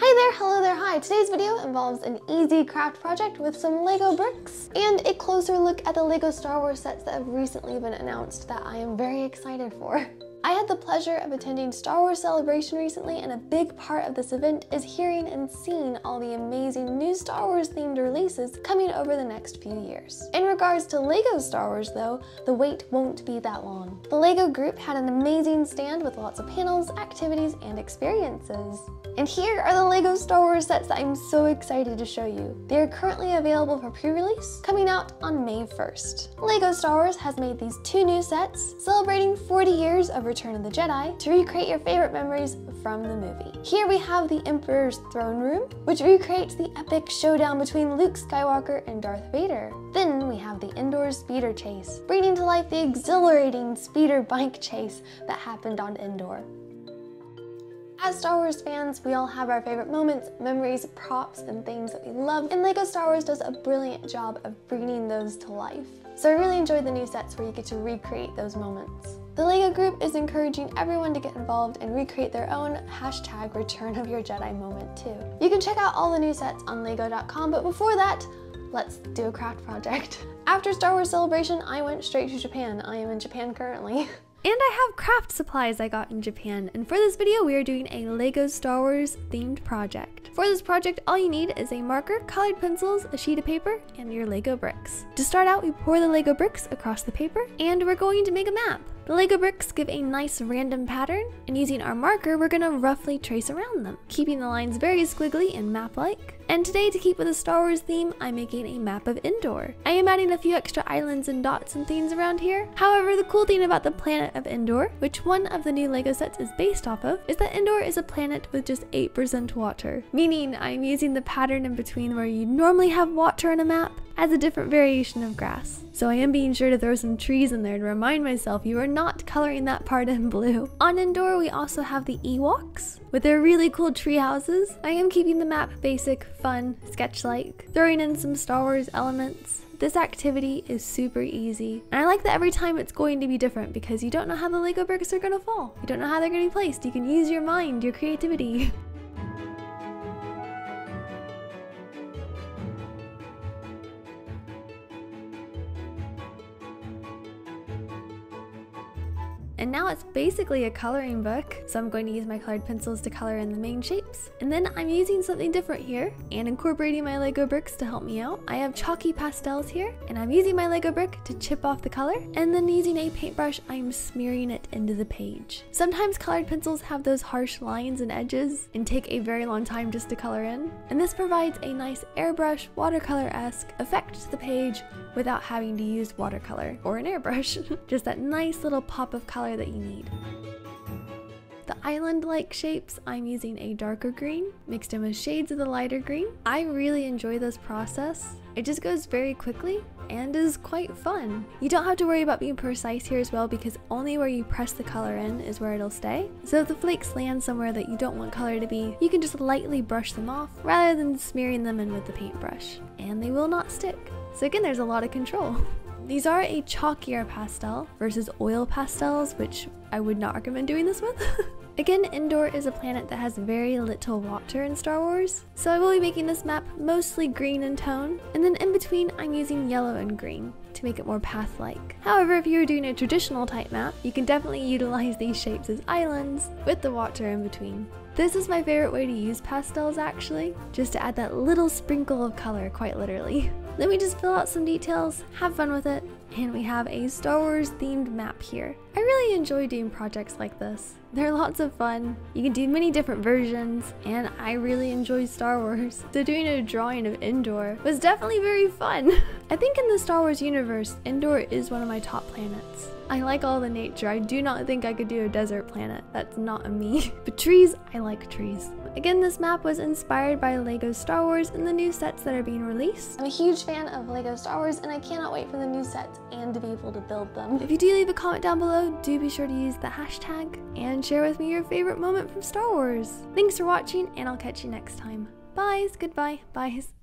Hi there, hello there, hi. Today's video involves an easy craft project with some Lego bricks and a closer look at the Lego Star Wars sets that have recently been announced that I am very excited for. I had the pleasure of attending Star Wars Celebration recently, and a big part of this event is hearing and seeing all the amazing new Star Wars themed releases coming over the next few years. In regards to LEGO Star Wars though, the wait won't be that long. The LEGO group had an amazing stand with lots of panels, activities, and experiences. And here are the LEGO Star Wars sets that I'm so excited to show you. They are currently available for pre-release, coming out on May 1st. LEGO Star Wars has made these two new sets, celebrating 40 years of Return of the Jedi, to recreate your favorite memories from the movie. Here we have the Emperor's Throne Room, which recreates the epic showdown between Luke Skywalker and Darth Vader. Then we have the Endor Speeder Chase, bringing to life the exhilarating speeder bike chase that happened on Endor. As Star Wars fans, we all have our favorite moments, memories, props, and things that we love, and LEGO Star Wars does a brilliant job of bringing those to life. So I really enjoyed the new sets where you get to recreate those moments. The LEGO group is encouraging everyone to get involved and recreate their own hashtag return of your Jedi moment too. You can check out all the new sets on lego.com, but before that, let's do a craft project. After Star Wars Celebration, I went straight to Japan. I am in Japan currently. And I have craft supplies I got in Japan, and for this video we are doing a LEGO Star Wars themed project. For this project, all you need is a marker, colored pencils, a sheet of paper, and your LEGO bricks. To start out, we pour the LEGO bricks across the paper, and we're going to make a map. The LEGO bricks give a nice random pattern, and using our marker, we're to roughly trace around them, keeping the lines very squiggly and map-like. And today, to keep with the Star Wars theme, I'm making a map of Endor. I am adding a few extra islands and dots and things around here. However, the cool thing about the planet of Endor, which one of the new LEGO sets is based off of, is that Endor is a planet with just 8% water. Meaning, I'm using the pattern in between where you normally have water on a map as a different variation of grass. So I am being sure to throw some trees in there to remind myself you are not coloring that part in blue. On Endor, we also have the Ewoks with their really cool tree houses. I am keeping the map basic, fun, sketch-like, throwing in some Star Wars elements. This activity is super easy, and I like that every time it's going to be different because you don't know how the Lego bricks are gonna fall. You don't know how they're gonna be placed. You can use your mind, your creativity. And now it's basically a coloring book, so I'm going to use my colored pencils to color in the main shapes. And then I'm using something different here and incorporating my Lego bricks to help me out. I have chalky pastels here, and I'm using my Lego brick to chip off the color, and then using a paintbrush, I'm smearing it into the page. Sometimes colored pencils have those harsh lines and edges and take a very long time just to color in, and this provides a nice airbrush, watercolor-esque effect to the page without having to use watercolor or an airbrush. just that nice little pop of color color that you need. The island-like shapes, I'm using a darker green mixed in with shades of the lighter green. I really enjoy this process. It just goes very quickly and is quite fun. You don't have to worry about being precise here as well because only where you press the color in is where it'll stay. So if the flakes land somewhere that you don't want color to be, you can just lightly brush them off rather than smearing them in with the paintbrush. And they will not stick. So again, there's a lot of control. These are a chalkier pastel versus oil pastels, which I would not recommend doing this with. Again, Endor is a planet that has very little water in Star Wars, so I will be making this map mostly green in tone, and then in between I'm using yellow and green to make it more path-like. However, if you're doing a traditional type map, you can definitely utilize these shapes as islands with the water in between. This is my favorite way to use pastels actually, just to add that little sprinkle of color quite literally. Let me just fill out some details, have fun with it, and we have a Star Wars themed map here. I really enjoy doing projects like this. They're lots of fun, you can do many different versions, and I really enjoy Star Wars. So doing a drawing of Endor was definitely very fun. I think in the Star Wars universe, Endor is one of my top planets. I like all the nature. I do not think I could do a desert planet. That's not a me. But trees, I like trees. Again, this map was inspired by LEGO Star Wars and the new sets that are being released. I'm a huge fan of LEGO Star Wars and I cannot wait for the new sets and to be able to build them. If you do leave a comment down below, do be sure to use the hashtag and share with me your favorite moment from Star Wars. Thanks for watching and I'll catch you next time. Byes, goodbye, byes.